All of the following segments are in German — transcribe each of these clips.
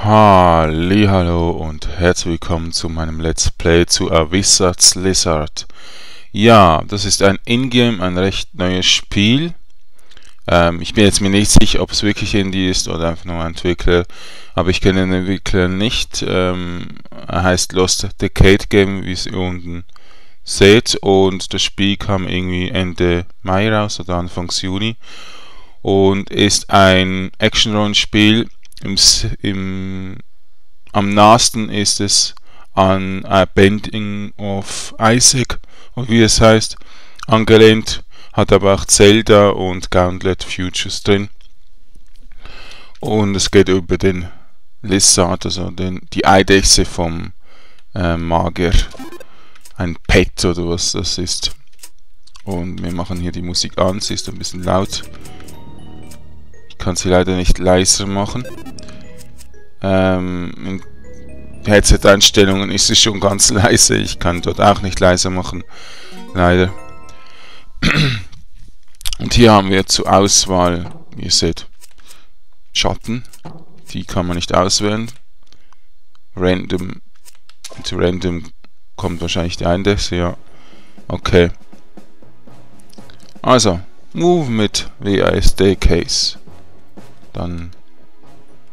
Hallo und herzlich willkommen zu meinem Let's Play zu A Wizard's Lizard. Ja, das ist ein Ingame, ein recht neues Spiel. Ähm, ich bin jetzt mir nicht sicher, ob es wirklich Indie ist oder einfach nur ein Entwickler, aber ich kenne den Entwickler nicht. Ähm, er heißt Lost Decade Game, wie ihr unten seht, und das Spiel kam irgendwie Ende Mai raus oder Anfang Juni und ist ein Action-Rollenspiel im, im, am nahesten ist es an A Bending of Isaac, wie es heißt, angelehnt, hat aber auch Zelda und Gauntlet Futures drin. Und es geht über den Lizard, also den, die Eidechse vom äh, Magier. Ein Pet oder was das ist. Und wir machen hier die Musik an, sie ist ein bisschen laut. Kann sie leider nicht leiser machen. Ähm, in Headset-Einstellungen ist es schon ganz leise. Ich kann dort auch nicht leiser machen. Leider. Und hier haben wir zur Auswahl, ihr seht, Schatten. Die kann man nicht auswählen. Random. Zu Random kommt wahrscheinlich die Index, ja. Okay. Also, Move mit WASD Case. Dann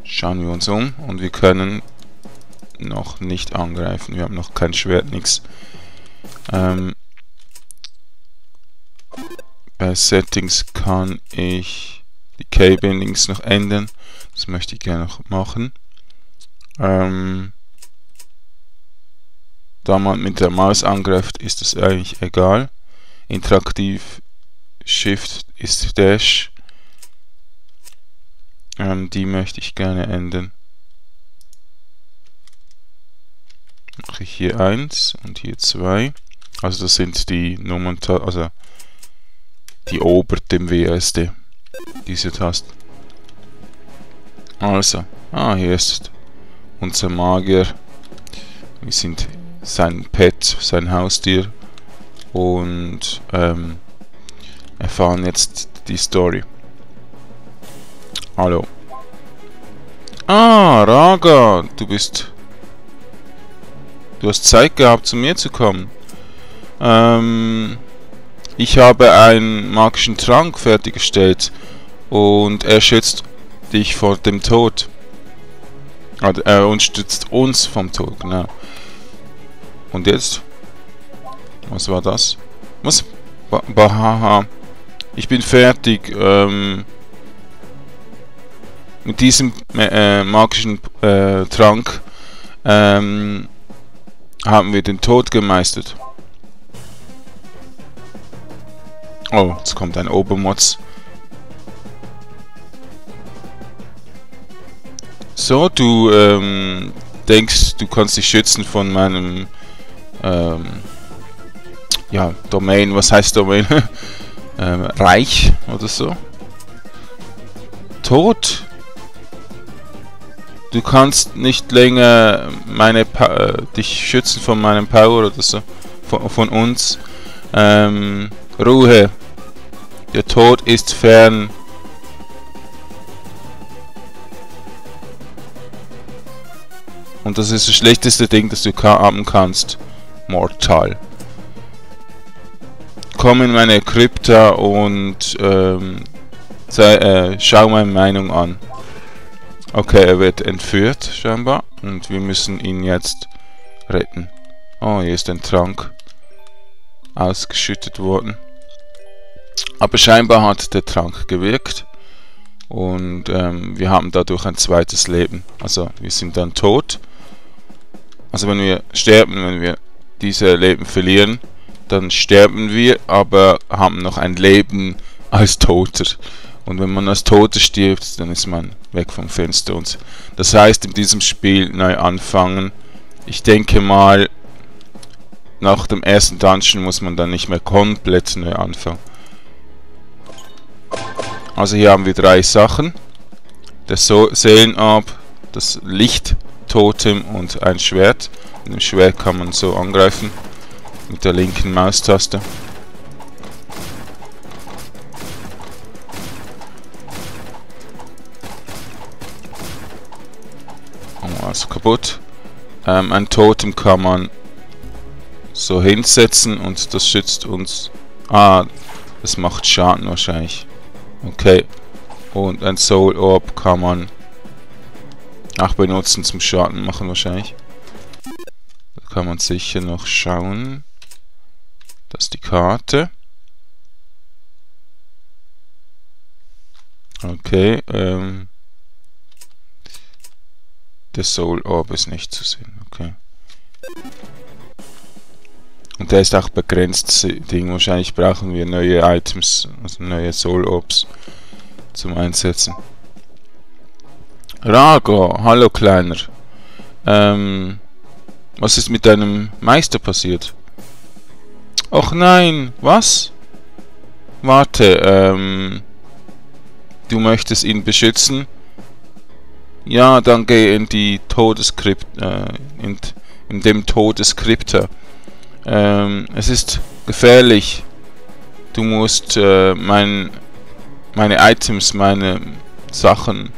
schauen wir uns um und wir können noch nicht angreifen. Wir haben noch kein Schwert, nichts. Ähm, bei Settings kann ich die K-Bindings noch ändern. Das möchte ich gerne noch machen. Ähm, da man mit der Maus angreift, ist das eigentlich egal. Interaktiv Shift ist Dash. Ähm, die möchte ich gerne ändern. Mache ich hier 1 und hier 2. Also das sind die Nummern, also die ober dem WSD. Diese Taste. Also, ah, hier ist unser Magier. Wir sind sein Pet, sein Haustier. Und ähm, erfahren jetzt die Story. Hallo. Ah, Raga, du bist... Du hast Zeit gehabt, zu mir zu kommen. Ähm... Ich habe einen magischen Trank fertiggestellt und er schützt dich vor dem Tod. Also er unterstützt uns vom Tod, genau. Und jetzt? Was war das? Was? Bahaha. Ich bin fertig. Ähm, mit diesem äh, magischen äh, Trank ähm, haben wir den Tod gemeistert. Oh, jetzt kommt ein Obermods. So, du ähm, denkst, du kannst dich schützen von meinem ähm, ja, Domain, was heißt Domain? ähm, Reich oder so. Tod? Du kannst nicht länger meine pa äh, dich schützen von meinem Power oder so. Von, von uns. Ähm, Ruhe. Der Tod ist fern. Und das ist das schlechteste Ding, das du haben kannst. Mortal. Komm in meine Krypta und ähm, sei, äh, schau meine Meinung an. Okay, er wird entführt, scheinbar. Und wir müssen ihn jetzt retten. Oh, hier ist ein Trank ausgeschüttet worden. Aber scheinbar hat der Trank gewirkt. Und ähm, wir haben dadurch ein zweites Leben. Also wir sind dann tot. Also wenn wir sterben, wenn wir diese Leben verlieren, dann sterben wir, aber haben noch ein Leben als Toter. Und wenn man als Toter stirbt, dann ist man weg vom Fenster. Und das heißt, in diesem Spiel neu anfangen. Ich denke mal, nach dem ersten Dungeon muss man dann nicht mehr komplett neu anfangen. Also hier haben wir drei Sachen. Das so Seelenab, das Lichttotem und ein Schwert. Mit dem Schwert kann man so angreifen. Mit der linken Maustaste. Also kaputt. Ähm, ein Totem kann man so hinsetzen und das schützt uns. Ah, das macht Schaden wahrscheinlich. Okay. Und ein Soul Orb kann man auch benutzen zum Schaden machen wahrscheinlich. Da kann man sicher noch schauen. Das ist die Karte. Okay, ähm. Der Soul Orb ist nicht zu sehen, okay. Und der ist auch begrenzt Ding. Wahrscheinlich brauchen wir neue Items, also neue Soul Orbs zum Einsetzen. Rago, hallo Kleiner. Ähm, was ist mit deinem Meister passiert? Och nein, was? Warte, ähm, du möchtest ihn beschützen? Ja, dann geh in die Todeskrypt, äh, in, in dem Todeskrypter. Ähm, es ist gefährlich. Du musst äh, mein, meine Items, meine Sachen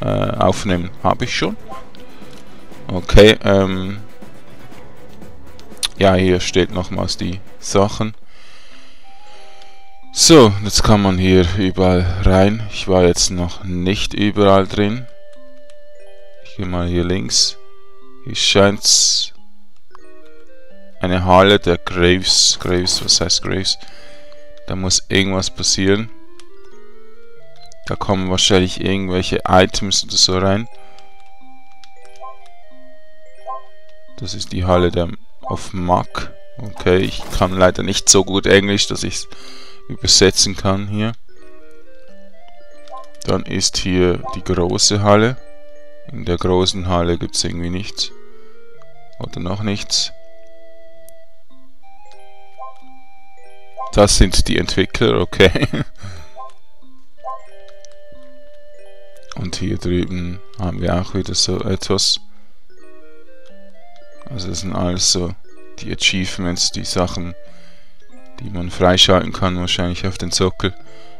äh, aufnehmen. Habe ich schon. Okay, ähm, ja, hier steht nochmals die Sachen. So, jetzt kann man hier überall rein. Ich war jetzt noch nicht überall drin. Gehe mal hier links. Hier scheint's eine Halle der Graves. Graves, was heißt Graves? Da muss irgendwas passieren. Da kommen wahrscheinlich irgendwelche Items oder so rein. Das ist die Halle der auf Mac. Okay, ich kann leider nicht so gut Englisch, dass ich es übersetzen kann hier. Dann ist hier die große Halle. In der großen Halle gibt es irgendwie nichts. Oder noch nichts. Das sind die Entwickler, okay. Und hier drüben haben wir auch wieder so etwas. Also das sind alles so die Achievements, die Sachen, die man freischalten kann, wahrscheinlich auf den Sockel.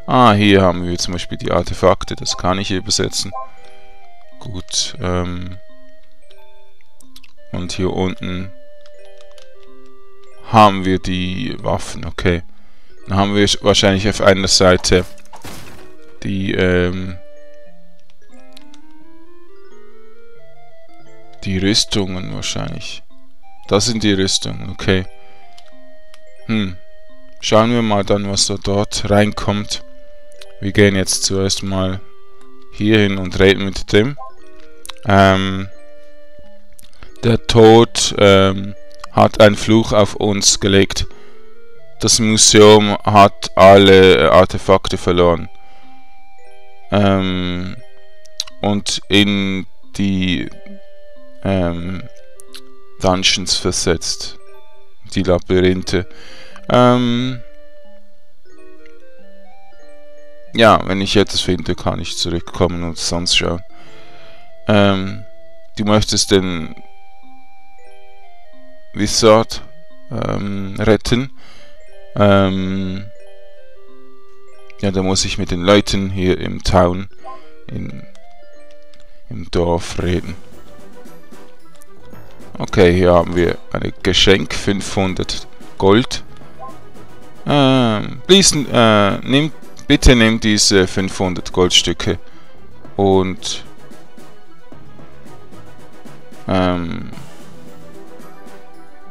Ah, hier haben wir zum Beispiel die Artefakte, das kann ich übersetzen. Gut, ähm und hier unten haben wir die Waffen, okay. Dann haben wir wahrscheinlich auf einer Seite die, ähm, die Rüstungen wahrscheinlich. Das sind die Rüstungen, okay. Hm. Schauen wir mal dann, was da dort reinkommt. Wir gehen jetzt zuerst mal hier hin und reden mit dem. Ähm, der Tod ähm, hat einen Fluch auf uns gelegt. Das Museum hat alle Artefakte verloren. Ähm, und in die ähm, Dungeons versetzt. Die Labyrinthe. Ähm, ja, wenn ich etwas finde, kann ich zurückkommen und sonst schauen. Ähm, du möchtest den Wizard ähm, retten. Ähm, ja, da muss ich mit den Leuten hier im Town, in, im Dorf reden. Okay, hier haben wir ein Geschenk, 500 Gold. Ähm, please, äh, nimm, bitte nimm diese 500 Goldstücke und ähm,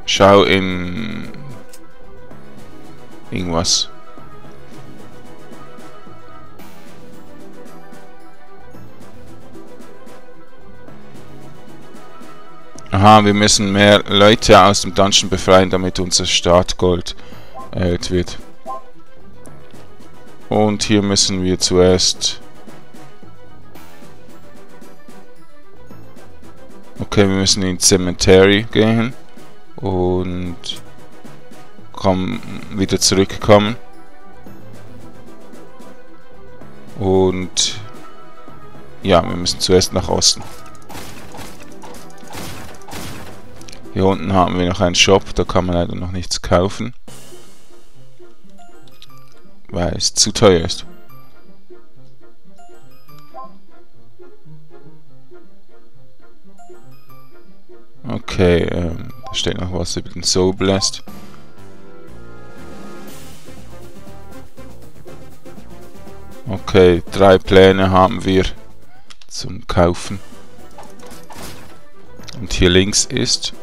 schau in irgendwas. Aha, wir müssen mehr Leute aus dem Dungeon befreien, damit unser Startgold erhöht wird. Und hier müssen wir zuerst... Okay, wir müssen in Cemetery gehen. Und kommen, wieder zurückkommen. Und ja, wir müssen zuerst nach Osten. Hier unten haben wir noch einen Shop, da kann man leider noch nichts kaufen. Weil es zu teuer ist. Okay, ähm, da steht noch was über den Soul Blast. Okay, drei Pläne haben wir zum Kaufen. Und hier links ist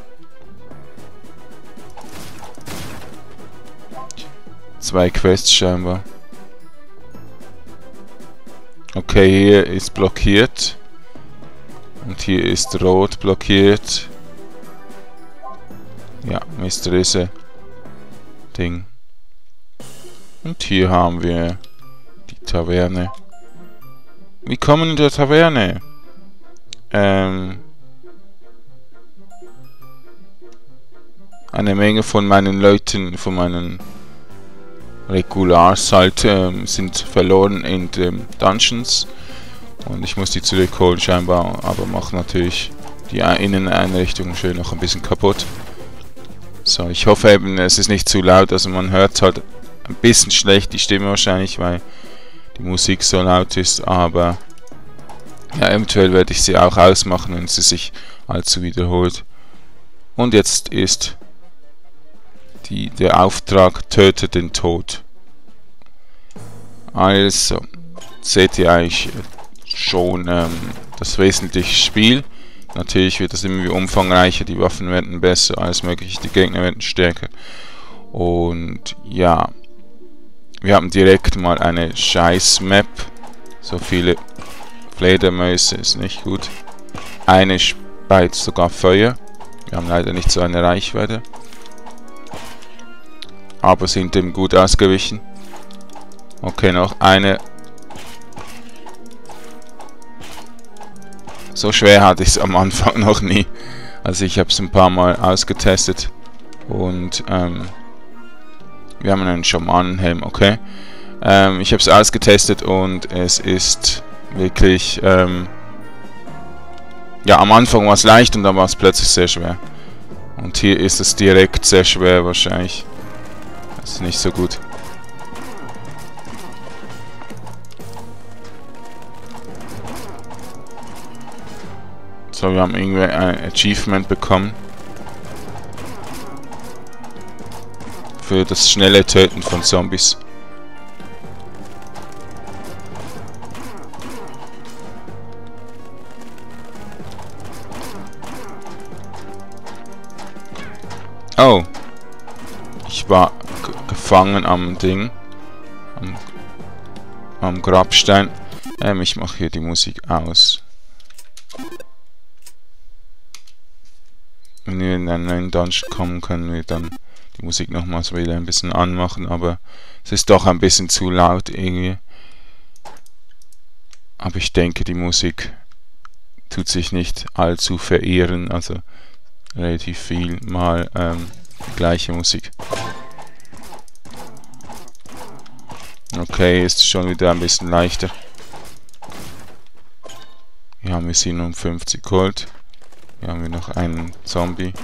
zwei Quests scheinbar. Okay, hier ist blockiert. Und hier ist rot blockiert. Ja, mysteriöse Ding. Und hier haben wir die Taverne. Wie kommen in der Taverne? Ähm, eine Menge von meinen Leuten, von meinen Regulars halt, ähm, sind verloren in den Dungeons. Und ich muss die zurückholen scheinbar, aber mache natürlich die Inneneinrichtung schön noch ein bisschen kaputt. So, ich hoffe eben, es ist nicht zu laut, also man hört halt ein bisschen schlecht die Stimme wahrscheinlich, weil die Musik so laut ist, aber ja, eventuell werde ich sie auch ausmachen, wenn sie sich allzu wiederholt. Und jetzt ist die, der Auftrag Töte den Tod. Also, seht ihr eigentlich schon ähm, das wesentliche Spiel. Natürlich wird das immer umfangreicher, die Waffen werden besser, alles mögliche, die Gegner werden stärker. Und ja, wir haben direkt mal eine Scheiß-Map. So viele Fledermäuse ist nicht gut. Eine speit sogar Feuer. Wir haben leider nicht so eine Reichweite. Aber sind dem gut ausgewichen. Okay, noch eine So schwer hatte ich es am Anfang noch nie. Also ich habe es ein paar Mal ausgetestet. Und ähm, wir haben einen Schamanenhelm, okay. Ähm, ich habe es ausgetestet und es ist wirklich... Ähm, ja, am Anfang war es leicht und dann war es plötzlich sehr schwer. Und hier ist es direkt sehr schwer wahrscheinlich. Das ist nicht so gut. So, wir haben irgendwie ein Achievement bekommen. Für das schnelle Töten von Zombies. Oh. Ich war gefangen am Ding. Am, am Grabstein. Ähm, ich mache hier die Musik aus. Wenn wir in einen neuen Dungeon kommen, können wir dann die Musik nochmals wieder ein bisschen anmachen, aber es ist doch ein bisschen zu laut irgendwie. Aber ich denke, die Musik tut sich nicht allzu verehren, also relativ viel mal ähm, gleiche Musik. Okay, ist schon wieder ein bisschen leichter. Hier haben wir 57 Gold. Hier haben wir noch einen Zombie.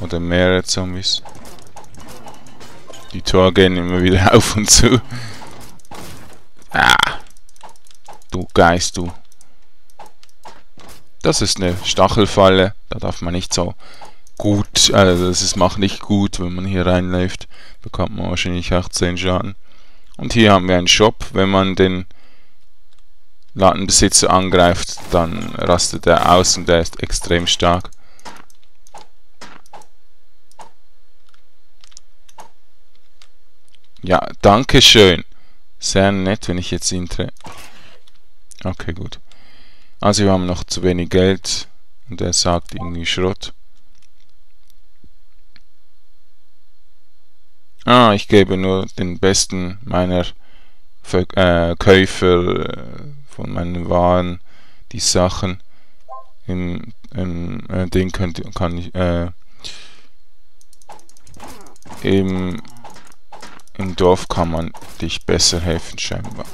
Oder mehrere Zombies. Die Tore gehen immer wieder auf und zu. Ah. Du Geist, du. Das ist eine Stachelfalle. Da darf man nicht so gut, also das ist, macht nicht gut, wenn man hier reinläuft. Bekommt man wahrscheinlich 18 Schaden. Und hier haben wir einen Shop. Wenn man den Ladenbesitzer angreift, dann rastet er aus und er ist extrem stark. Ja, danke schön. Sehr nett, wenn ich jetzt intre... Okay, gut. Also wir haben noch zu wenig Geld und er sagt irgendwie Schrott. Ah, ich gebe nur den besten meiner Ver äh, Käufer äh, von meinen Waren, die Sachen im, im äh, Ding könnt, kann ich äh, im, im Dorf kann man dich besser helfen scheinbar.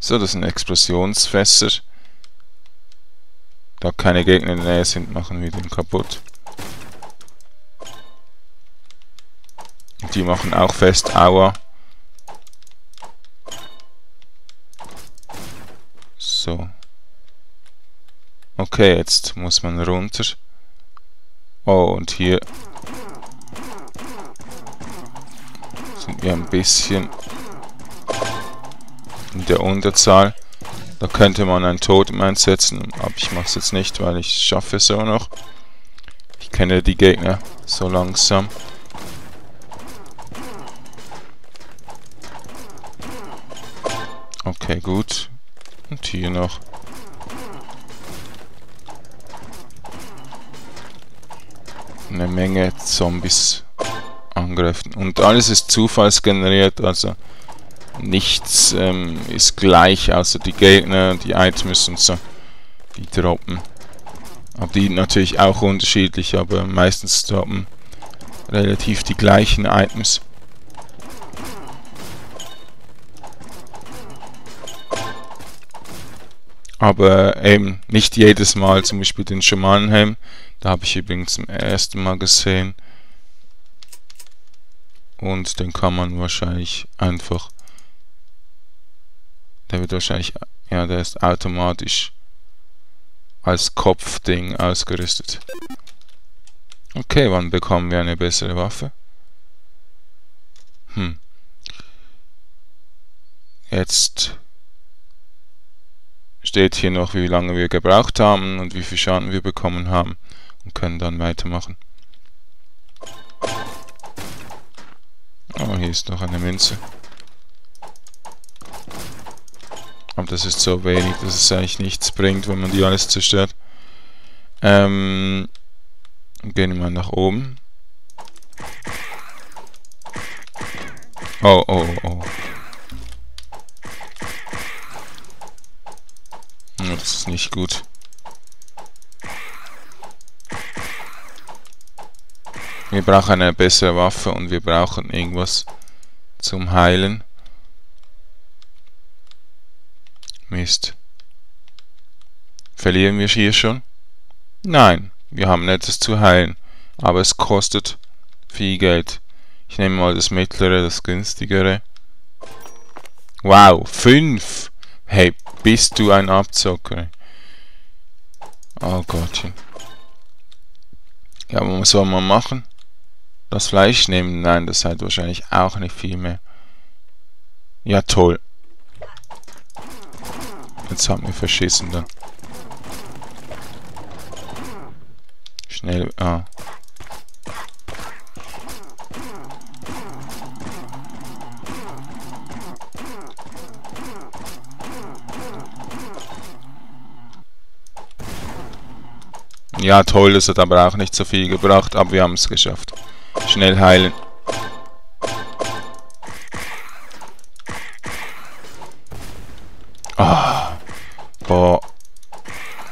So, das sind Explosionsfässer. Da keine Gegner in der Nähe sind, machen wir den kaputt. Die machen auch fest, aua. So. Okay, jetzt muss man runter. Oh, und hier sind wir ein bisschen in der Unterzahl. Da könnte man ein Totem einsetzen, aber ich mache es jetzt nicht, weil ich schaffe es auch noch. Ich kenne die Gegner so langsam. Okay, gut. Und hier noch. Eine Menge Zombies angreifen. Und alles ist zufallsgeneriert, also nichts ähm, ist gleich, außer die Gegner, die Items und so, die droppen. Aber die natürlich auch unterschiedlich, aber meistens droppen relativ die gleichen Items. Aber eben nicht jedes Mal, zum Beispiel den Schamanenhelm, da habe ich übrigens zum ersten Mal gesehen. Und den kann man wahrscheinlich einfach der wird wahrscheinlich, ja, der ist automatisch als Kopfding ausgerüstet. Okay, wann bekommen wir eine bessere Waffe? Hm. Jetzt steht hier noch, wie lange wir gebraucht haben und wie viel Schaden wir bekommen haben und können dann weitermachen. Oh, hier ist noch eine Münze. Aber das ist so wenig, dass es eigentlich nichts bringt, wenn man die alles zerstört. Ähm, gehen wir mal nach oben. Oh, oh, oh. Das ist nicht gut. Wir brauchen eine bessere Waffe und wir brauchen irgendwas zum Heilen. Mist. Verlieren wir hier schon? Nein, wir haben etwas zu heilen, aber es kostet viel Geld. Ich nehme mal das mittlere, das günstigere. Wow, 5! Hey, bist du ein Abzocker? Oh Gottchen. Ja, was soll man machen? Das Fleisch nehmen? Nein, das hat wahrscheinlich auch nicht viel mehr. Ja, toll. Jetzt haben wir verschissen dann. Schnell, ah. Ja, toll, das hat aber auch nicht so viel gebracht, aber wir haben es geschafft. Schnell heilen. Boah.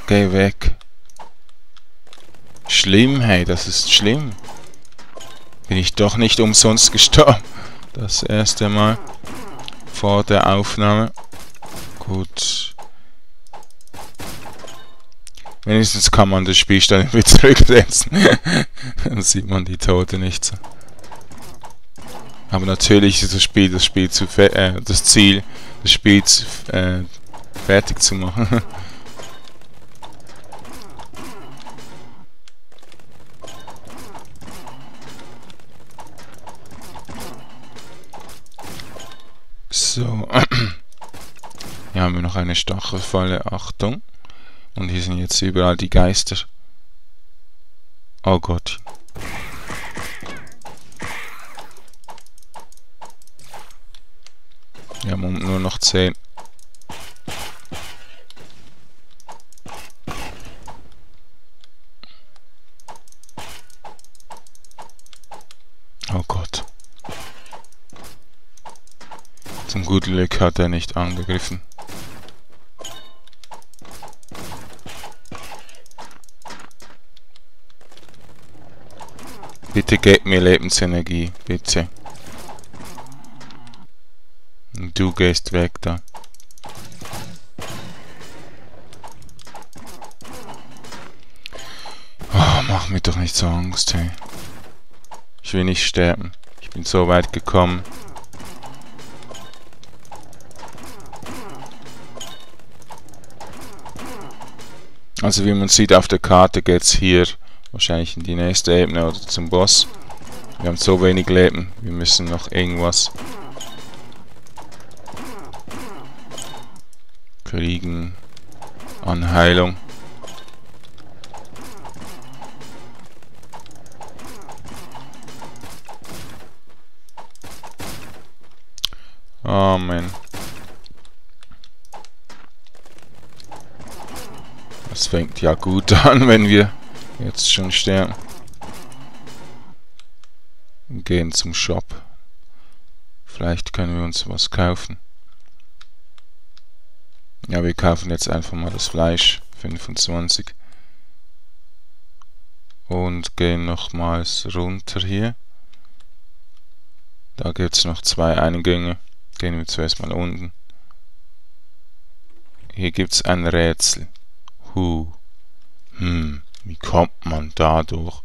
Geh weg. Schlimm, hey, das ist schlimm. Bin ich doch nicht umsonst gestorben. Das erste Mal. Vor der Aufnahme. Gut. Wenigstens kann man das Spielstand wieder zurücksetzen. Dann sieht man die Tote nicht so. Aber natürlich ist das Spiel das Spiel zu äh, das Ziel, das Spiel zu, äh, fertig zu machen. so. Hier haben wir noch eine Stachelfalle. Achtung. Und hier sind jetzt überall die Geister. Oh Gott. Wir haben nur noch 10. Gut Glück hat er nicht angegriffen. Bitte gebt mir Lebensenergie, bitte. Du gehst weg da. Oh, mach mir doch nicht so Angst, hey. Ich will nicht sterben. Ich bin so weit gekommen. Also wie man sieht auf der Karte geht es hier wahrscheinlich in die nächste Ebene oder zum Boss. Wir haben so wenig Leben, wir müssen noch irgendwas kriegen an Heilung. Amen. Das fängt ja gut an, wenn wir jetzt schon sterben. Und gehen zum Shop. Vielleicht können wir uns was kaufen. Ja, wir kaufen jetzt einfach mal das Fleisch. 25. Und gehen nochmals runter hier. Da gibt es noch zwei Eingänge. Gehen wir zuerst mal unten. Hier gibt es ein Rätsel. Hu. Hm, wie kommt man da durch?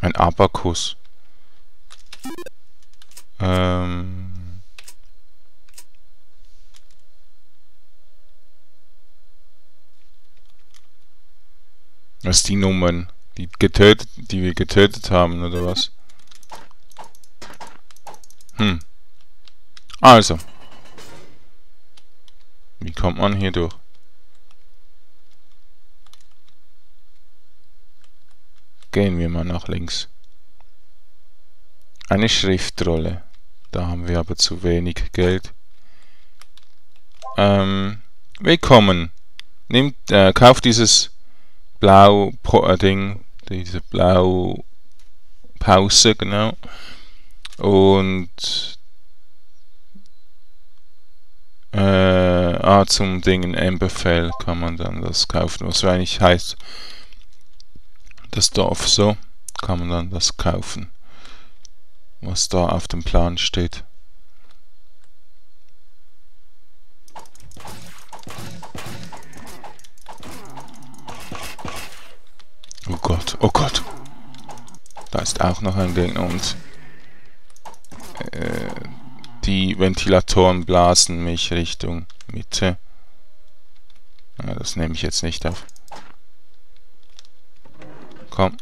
Ein Abakus. Ähm. Was die Nummern, die getötet, die wir getötet haben, oder was? Hm. Also. Wie kommt man hier durch? Gehen wir mal nach links. Eine Schriftrolle. Da haben wir aber zu wenig Geld. Ähm, willkommen. Nimmt, äh, kauft dieses blau äh, Ding, diese blau Pause, genau. Und äh, ah, zum Ding M-Befehl kann man dann das kaufen, was eigentlich heißt, das Dorf so, kann man dann das kaufen, was da auf dem Plan steht. Oh Gott, oh Gott. Da ist auch noch ein Gegner und äh, die Ventilatoren blasen mich Richtung Mitte. Ja, das nehme ich jetzt nicht auf. Komm.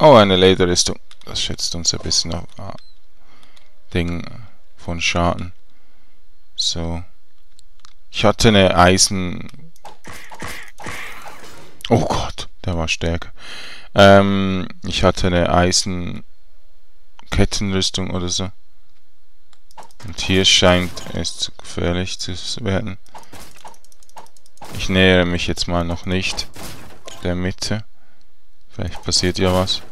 Oh, eine Lederrüstung. Das schätzt uns ein bisschen auf. Ah, Ding von Schaden. So. Ich hatte eine Eisen... Oh Gott, der war stärker. Ähm, ich hatte eine Eisen... Kettenrüstung oder so. Und hier scheint es zu gefährlich zu werden. Ich nähere mich jetzt mal noch nicht der Mitte. Vielleicht passiert ja was.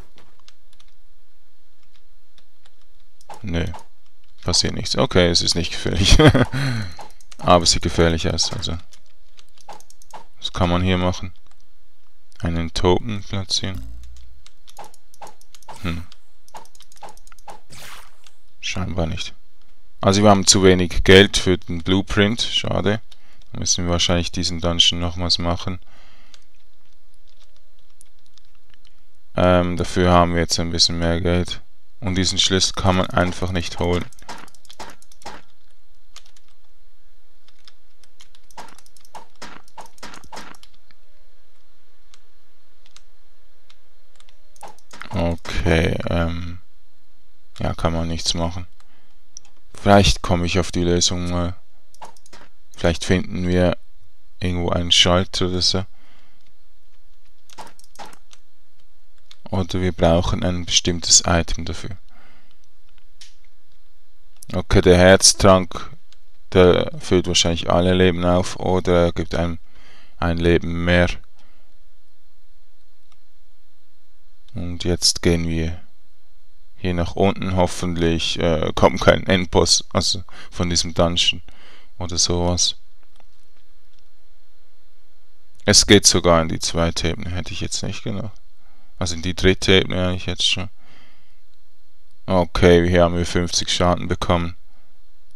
Nö. Passiert nichts. Okay, es ist nicht gefährlich. Aber es sieht gefährlich aus, also. Was kann man hier machen? Einen Token platzieren. Hm. Scheinbar nicht. Also wir haben zu wenig Geld für den Blueprint. Schade. Müssen wir wahrscheinlich diesen Dungeon nochmals machen. Ähm, dafür haben wir jetzt ein bisschen mehr Geld. Und diesen Schlüssel kann man einfach nicht holen. Okay, ähm... Ja, kann man nichts machen. Vielleicht komme ich auf die Lösung mal. Vielleicht finden wir irgendwo einen Schalter oder so. Oder wir brauchen ein bestimmtes Item dafür. Okay, der Herztrank, der füllt wahrscheinlich alle Leben auf oder er gibt einem ein Leben mehr. Und jetzt gehen wir hier nach unten hoffentlich äh, kommt kein Endboss, also von diesem Dungeon oder sowas. Es geht sogar in die zweite Ebene, hätte ich jetzt nicht gedacht. Also die dritte Ebene eigentlich jetzt schon. Okay, hier haben wir 50 Schaden bekommen.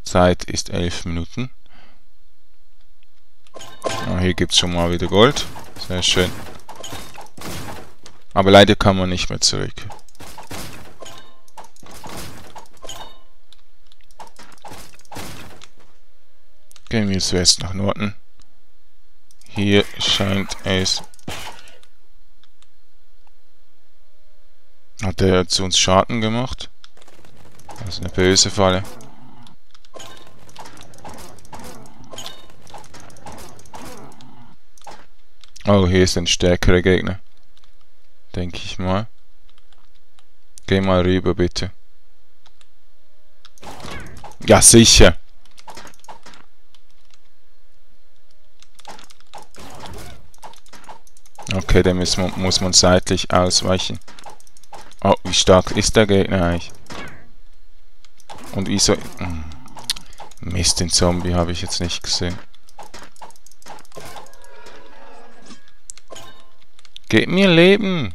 Zeit ist 11 Minuten. Ah, hier gibt es schon mal wieder Gold. Sehr schön. Aber leider kann man nicht mehr zurück. Gehen wir zuerst nach Norden. Hier scheint es... Hat er zu uns Schaden gemacht? Das ist eine böse Falle. Oh, hier ist ein stärkerer Gegner. Denke ich mal. Geh mal rüber, bitte. Ja, sicher. Okay, dann muss man seitlich ausweichen. Stark ist der Gegner eigentlich? Und wieso... Hm. Mist, den Zombie habe ich jetzt nicht gesehen. Gib mir Leben!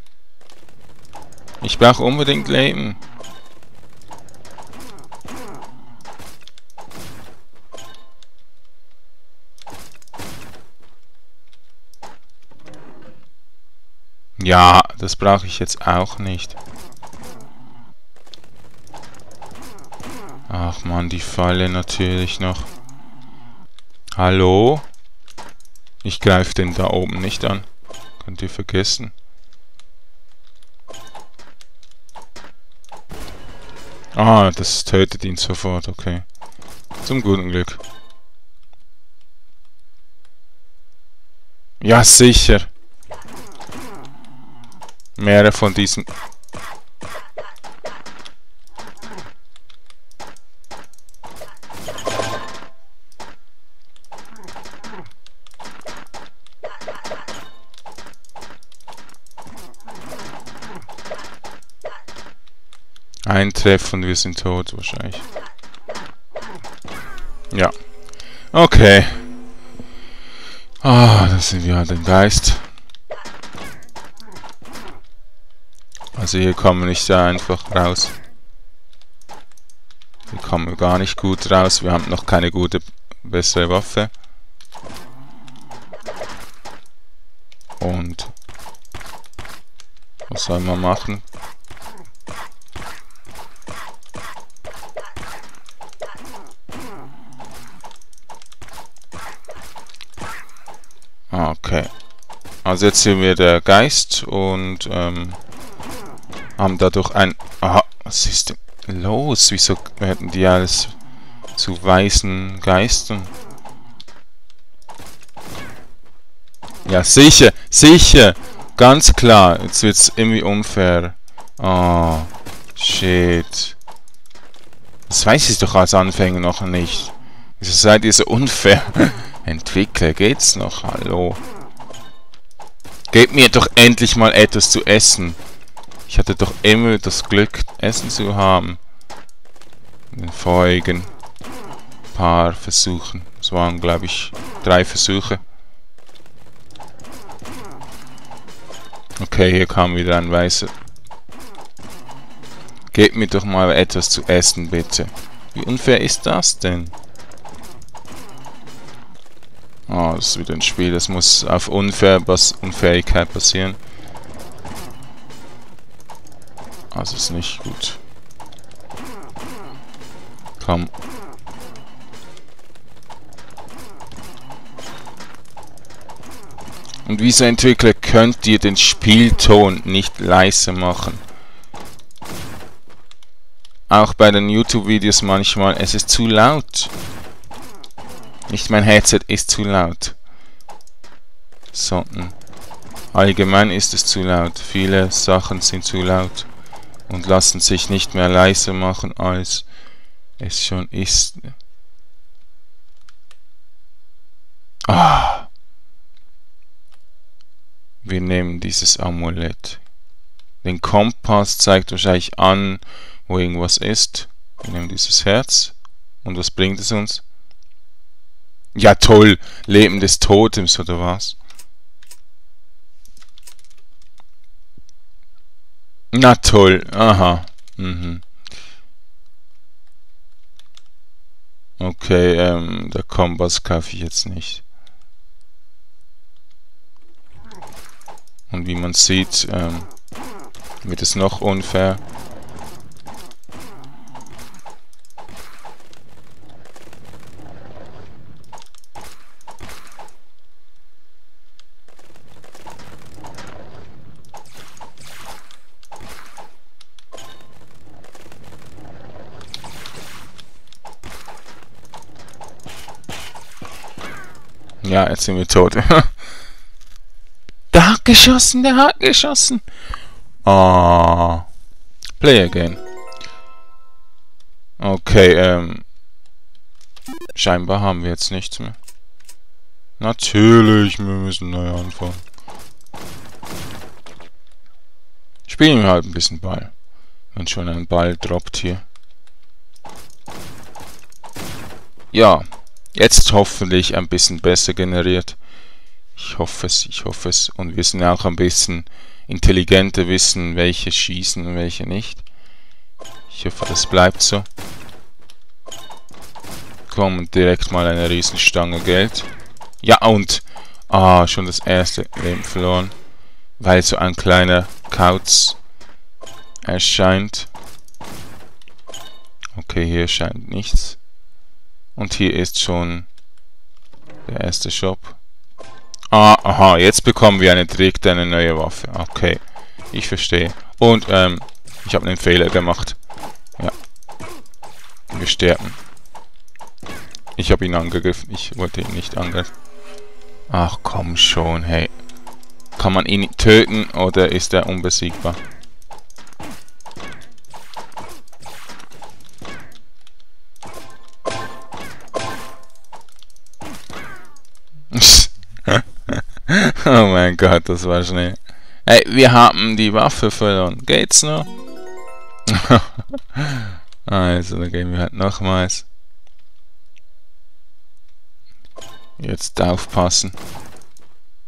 Ich brauche unbedingt Leben. Ja, das brauche ich jetzt auch nicht. Ach man, die Falle natürlich noch. Hallo? Ich greife den da oben nicht an. Könnt ihr vergessen. Ah, das tötet ihn sofort, okay. Zum guten Glück. Ja, sicher. Mehrere von diesen... Ein Treff und wir sind tot wahrscheinlich. Ja. Okay. Ah, das sind wir den Geist. Also hier kommen wir nicht so einfach raus. Hier kommen wir gar nicht gut raus. Wir haben noch keine gute, bessere Waffe. Und was soll man machen? Okay. Also jetzt sind wir der Geist und ähm, haben dadurch ein... Aha, was ist denn los? Wieso werden die alles zu weißen Geistern? Ja, sicher, sicher. Ganz klar. Jetzt wird's irgendwie unfair. Oh, shit. Das weiß ich doch als Anfänger noch nicht. Wieso seid ihr so unfair? Entwickler, geht's noch? Hallo. Gebt mir doch endlich mal etwas zu essen. Ich hatte doch immer das Glück, Essen zu haben. In den vorigen paar Versuchen. Es waren, glaube ich, drei Versuche. Okay, hier kam wieder ein Weißer. Gebt mir doch mal etwas zu essen, bitte. Wie unfair ist das denn? Oh, das ist wieder ein Spiel, das muss auf Unfair Unfähigkeit basieren. Also ist nicht gut. Komm. Und wieso Entwickler könnt ihr den Spielton nicht leise machen? Auch bei den YouTube-Videos manchmal, es ist zu laut. Nicht mein Headset ist zu laut. Sondern allgemein ist es zu laut. Viele Sachen sind zu laut und lassen sich nicht mehr leiser machen, als es schon ist. Ah! Wir nehmen dieses Amulett. Den Kompass zeigt wahrscheinlich an, wo irgendwas ist. Wir nehmen dieses Herz. Und was bringt es uns? Ja toll, Leben des Totems oder was? Na toll, aha. Mhm. Okay, ähm, der Kompass kaufe ich jetzt nicht. Und wie man sieht, ähm, wird es noch unfair. Jetzt sind wir tot. der hat geschossen, der hat geschossen. Ah. Play again. Okay, ähm. Scheinbar haben wir jetzt nichts mehr. Natürlich, wir müssen neu anfangen. Spielen wir halt ein bisschen Ball. Wenn schon ein Ball droppt hier. Ja, jetzt hoffentlich ein bisschen besser generiert. Ich hoffe es, ich hoffe es. Und wir sind auch ein bisschen intelligenter, wissen, welche schießen und welche nicht. Ich hoffe, das bleibt so. Kommen direkt mal eine Riesenstange Geld. Ja, und... Ah, schon das erste Leben verloren. Weil so ein kleiner Kauz erscheint. Okay, hier scheint nichts. Und hier ist schon der erste Shop. Ah, aha, jetzt bekommen wir eine direkt eine neue Waffe. Okay, ich verstehe. Und, ähm, ich habe einen Fehler gemacht. Ja. Wir sterben. Ich habe ihn angegriffen. Ich wollte ihn nicht angreifen. Ach komm schon, hey. Kann man ihn töten oder ist er unbesiegbar? oh mein Gott, das war schnell. Hey, wir haben die Waffe verloren. Geht's noch? also, dann gehen wir halt nochmals. Jetzt aufpassen.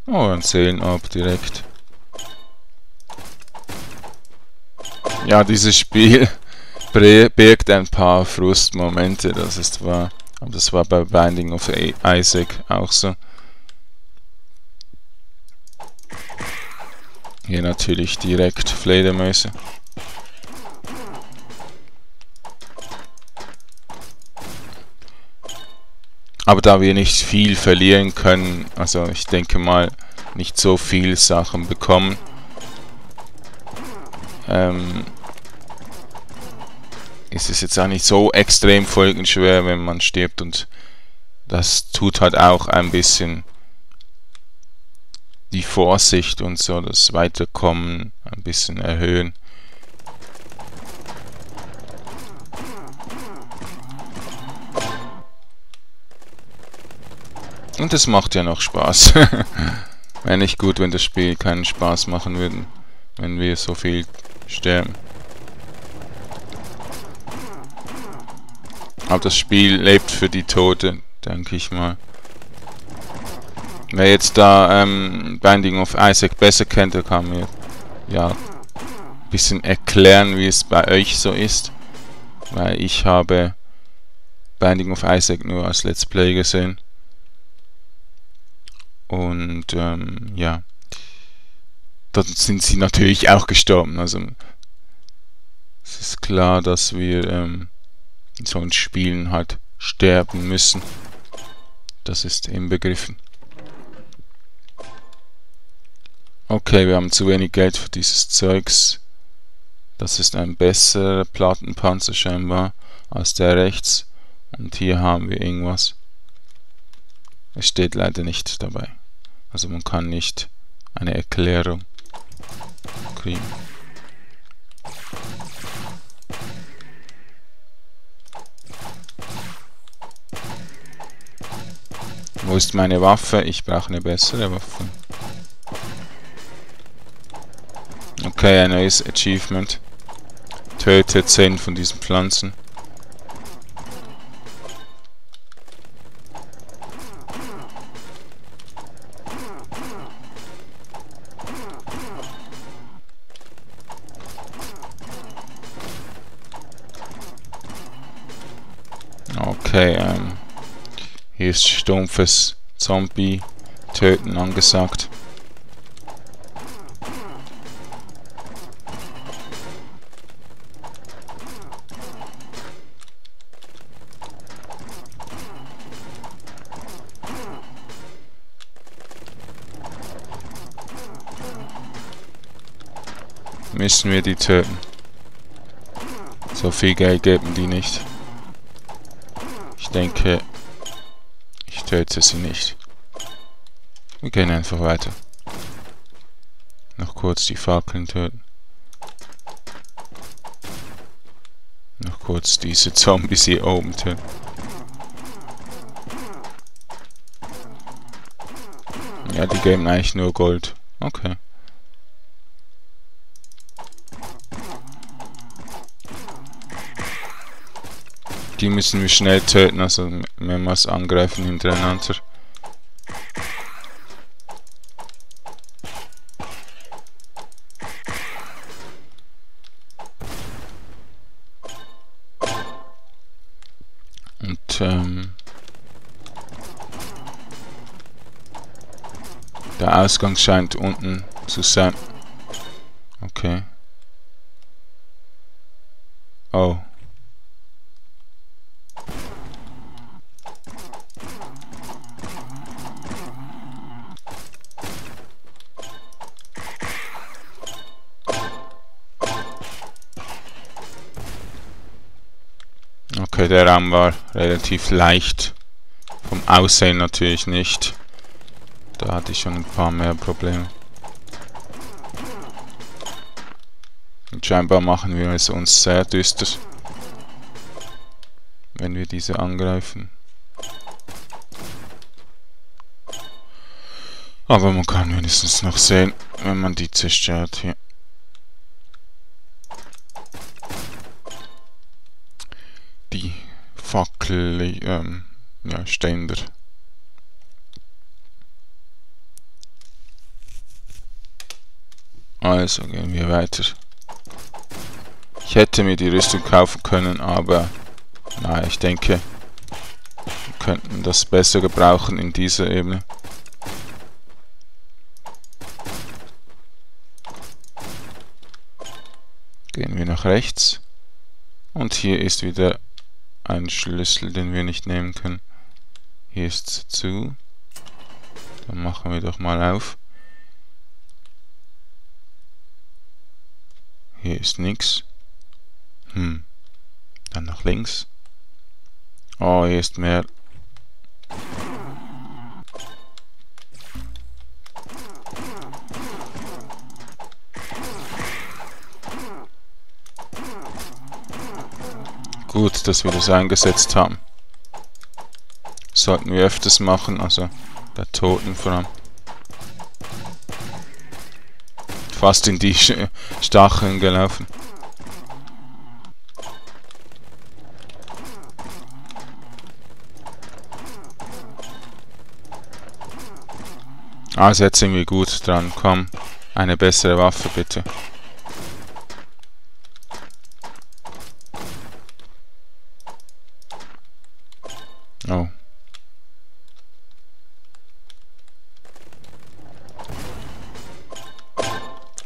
Oh, ein Seelenab direkt. Ja, dieses Spiel birgt ein paar Frustmomente, das ist wahr. Aber das war bei Binding of Isaac auch so. Hier natürlich direkt Fledermäuse. Aber da wir nicht viel verlieren können, also ich denke mal nicht so viel Sachen bekommen, ähm, ist es jetzt auch nicht so extrem folgenschwer, wenn man stirbt und das tut halt auch ein bisschen die Vorsicht und so, das Weiterkommen ein bisschen erhöhen. Und es macht ja noch Spaß. Wäre nicht gut, wenn das Spiel keinen Spaß machen würde, wenn wir so viel sterben. Aber das Spiel lebt für die Tote, denke ich mal. Wer jetzt da ähm, Binding of Isaac besser kennt, der kann mir ja ein bisschen erklären, wie es bei euch so ist. Weil ich habe Binding of Isaac nur als Let's Play gesehen. Und ähm, ja, dort sind sie natürlich auch gestorben. Also es ist klar, dass wir ähm, in solchen Spielen halt sterben müssen. Das ist inbegriffen. Okay, wir haben zu wenig Geld für dieses Zeugs. Das ist ein besserer Plattenpanzer scheinbar als der rechts. Und hier haben wir irgendwas. Es steht leider nicht dabei. Also man kann nicht eine Erklärung kriegen. Wo ist meine Waffe? Ich brauche eine bessere Waffe. Okay, ein neues Achievement. Töte 10 von diesen Pflanzen. Okay, ähm, hier ist stumpfes Zombie-Töten angesagt. Müssen wir die töten. So viel Geld geben die nicht denke, ich töte sie nicht. Wir gehen einfach weiter. Noch kurz die Fackeln töten. Noch kurz diese Zombies hier oben töten. Ja, die geben eigentlich nur Gold. Okay. Die müssen wir schnell töten, also mehrmals angreifen hintereinander. Und ähm, der Ausgang scheint unten zu sein. Okay. Oh. Okay, der Raum war relativ leicht. Vom Aussehen natürlich nicht. Da hatte ich schon ein paar mehr Probleme. Und scheinbar machen wir es uns sehr düster. Wenn wir diese angreifen. Aber man kann wenigstens noch sehen, wenn man die zerstört hier. Die Fackel, ähm, ja, Ständer. Also gehen wir weiter. Ich hätte mir die Rüstung kaufen können, aber naja, ich denke, wir könnten das besser gebrauchen in dieser Ebene. Gehen wir nach rechts. Und hier ist wieder ein Schlüssel, den wir nicht nehmen können. Hier ist zu. Dann machen wir doch mal auf. Hier ist nichts. Hm. Dann nach links. Oh, hier ist mehr. Gut, dass wir das eingesetzt haben. Sollten wir öfters machen, also bei Toten vor allem. fast in die Stacheln gelaufen. Ah, setzen wir gut dran. Komm, eine bessere Waffe bitte. Oh.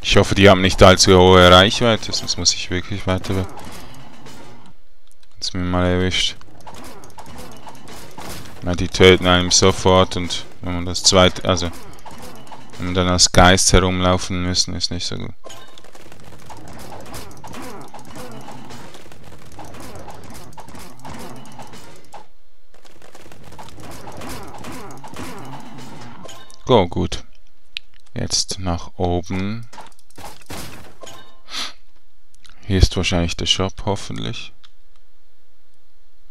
Ich hoffe, die haben nicht allzu hohe Reichweite, sonst muss ich wirklich weiter... Jetzt mir mal erwischt. Na, die töten einem sofort und wenn man das zweite... Also, wenn man dann als Geist herumlaufen müssen, ist nicht so gut. Go, gut. Jetzt nach oben. Hier ist wahrscheinlich der Shop, hoffentlich.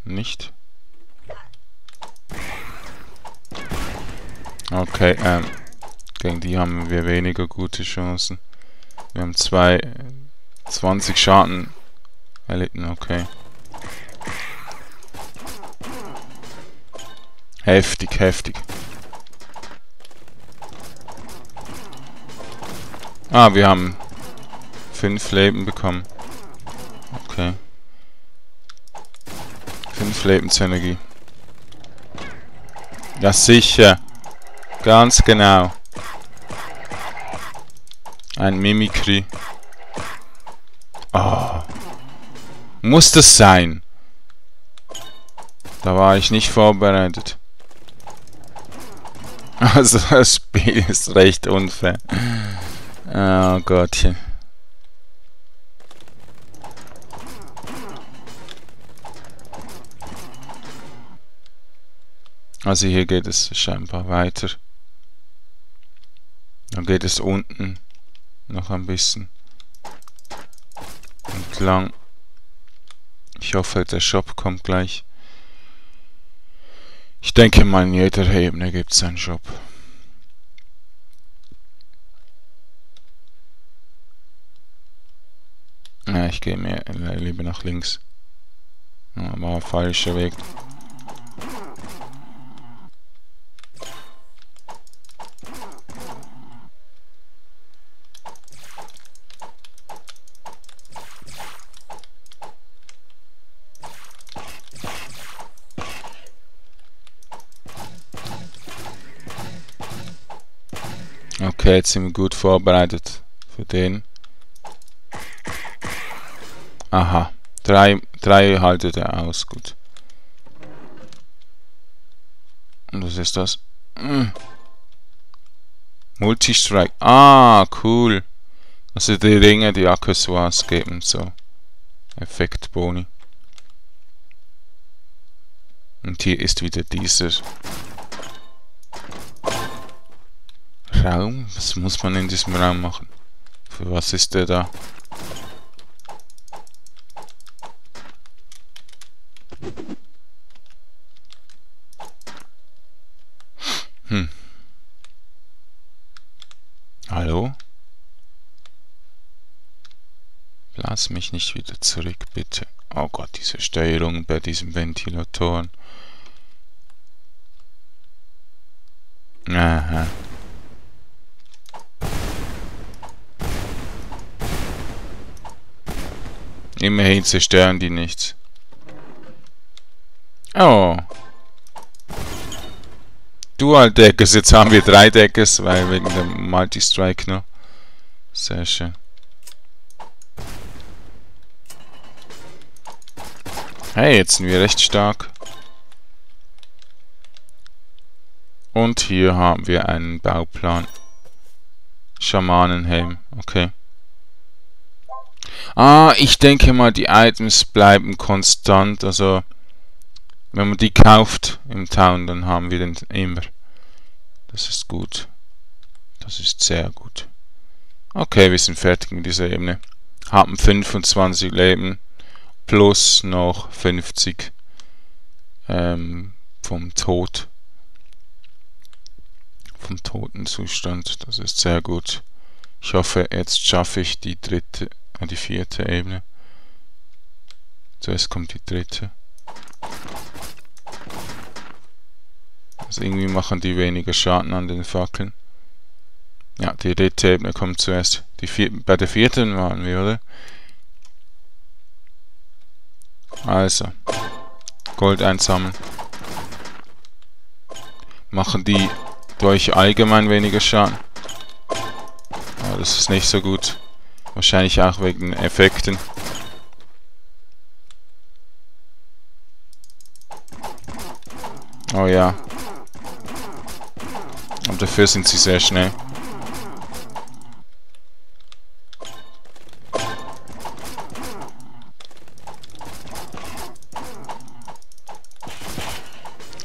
Nicht? Okay, ähm, gegen die haben wir weniger gute Chancen. Wir haben zwei, 20 Schaden erlitten, okay. Heftig, heftig. Ah, wir haben fünf Leben bekommen. Okay. 5 Lebensenergie. Ja, sicher. Ganz genau. Ein Mimikry. Oh. Muss das sein? Da war ich nicht vorbereitet. Also das Spiel ist recht unfair. Oh Gottchen. Also hier geht es scheinbar weiter. Dann geht es unten noch ein bisschen entlang. Ich hoffe, der Shop kommt gleich. Ich denke mal, in jeder Ebene gibt es einen Shop. Ja, ich gehe mir lieber nach links. war falscher Weg. Okay, jetzt sind wir gut vorbereitet für den. Aha. Drei, drei haltet er aus. Gut. Und was ist das? Hm. Multistrike. Ah, cool. Also die Ringe, die Accessoires geben so Effektboni. Und hier ist wieder dieser Raum? Was muss man in diesem Raum machen? Für was ist der da? Hm. Hallo? Lass mich nicht wieder zurück, bitte. Oh Gott, diese Steuerung bei diesem Ventilatoren. Aha. Immerhin zerstören die nichts. Oh. Dual Deckers, jetzt haben wir drei Deckers, weil wegen dem Multi-Strike noch. Sehr schön. Hey, jetzt sind wir recht stark. Und hier haben wir einen Bauplan. Schamanenhelm, okay. Ah, ich denke mal, die Items bleiben konstant. Also, wenn man die kauft im Town, dann haben wir den immer. Das ist gut. Das ist sehr gut. Okay, wir sind fertig mit dieser Ebene. Haben 25 Leben plus noch 50 ähm, vom Tod. Vom Totenzustand. Das ist sehr gut. Ich hoffe, jetzt schaffe ich die dritte Ah, die vierte Ebene. Zuerst kommt die dritte. Also irgendwie machen die weniger Schaden an den Fackeln. Ja, die dritte Ebene kommt zuerst. Die vier, bei der vierten waren wir, oder? Also. Gold einsammeln. Machen die durch allgemein weniger Schaden. Aber das ist nicht so gut. Wahrscheinlich auch wegen Effekten. Oh ja. Und dafür sind sie sehr schnell.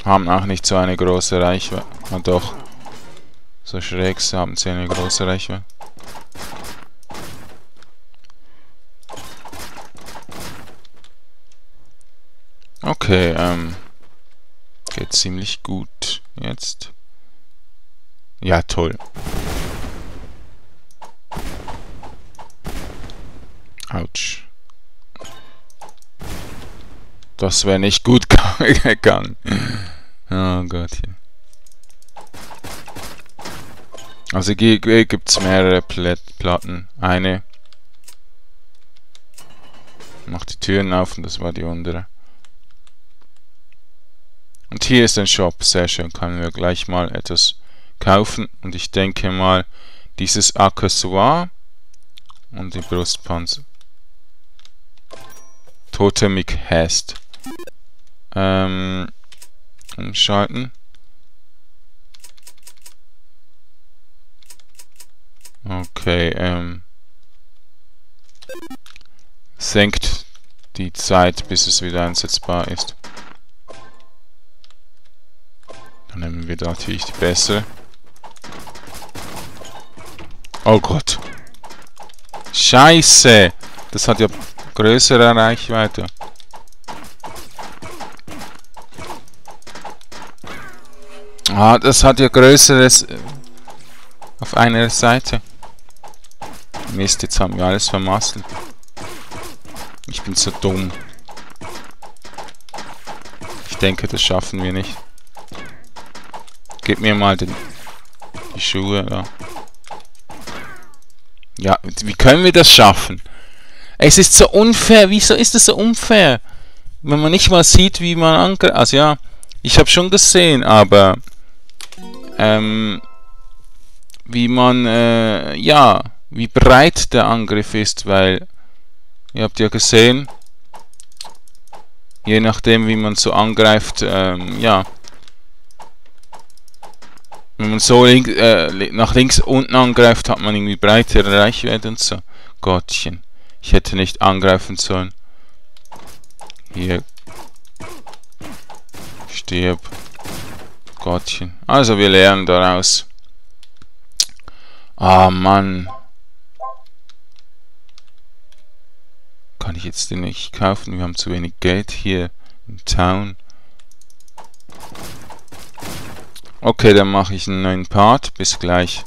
Haben auch nicht so eine große Reichweite. Na doch. So schräg haben sie eine große Reichweite. Okay, ähm. Geht ziemlich gut jetzt. Ja, toll. Autsch. Das wäre nicht gut gegangen. Oh Gott. Also gibt es mehrere Platten. Eine macht die Türen auf und das war die untere. Und hier ist ein Shop, sehr schön, können wir gleich mal etwas kaufen. Und ich denke mal, dieses Accessoire und die Brustpanzer. Totemic Hast. Ähm, umschalten. Okay, ähm, senkt die Zeit, bis es wieder einsetzbar ist. Dann nehmen wir natürlich die bessere. Oh Gott. Scheiße. Das hat ja größere Reichweite. Ah, das hat ja größeres äh, auf einer Seite. Mist, jetzt haben wir alles vermasselt. Ich bin so dumm. Ich denke, das schaffen wir nicht. Gib mir mal den, die Schuhe da. Ja, wie können wir das schaffen? Es ist so unfair. Wieso ist es so unfair? Wenn man nicht mal sieht, wie man angreift. Also ja, ich habe schon gesehen, aber ähm, wie man, äh, ja, wie breit der Angriff ist, weil ihr habt ja gesehen, je nachdem wie man so angreift, ähm, ja, wenn man so link, äh, nach links unten angreift, hat man irgendwie breitere Reichweite und so. Gottchen, ich hätte nicht angreifen sollen. Hier. Stirb. Gottchen. Also wir lernen daraus. Ah, Mann. Kann ich jetzt den nicht kaufen? Wir haben zu wenig Geld hier im Town. Okay, dann mache ich einen neuen Part. Bis gleich.